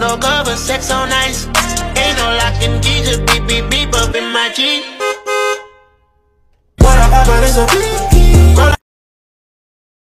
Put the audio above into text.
no cover, sex on ice. Ain't no lock and key, just beep beep beep up in my Jeep. What I got is a beat.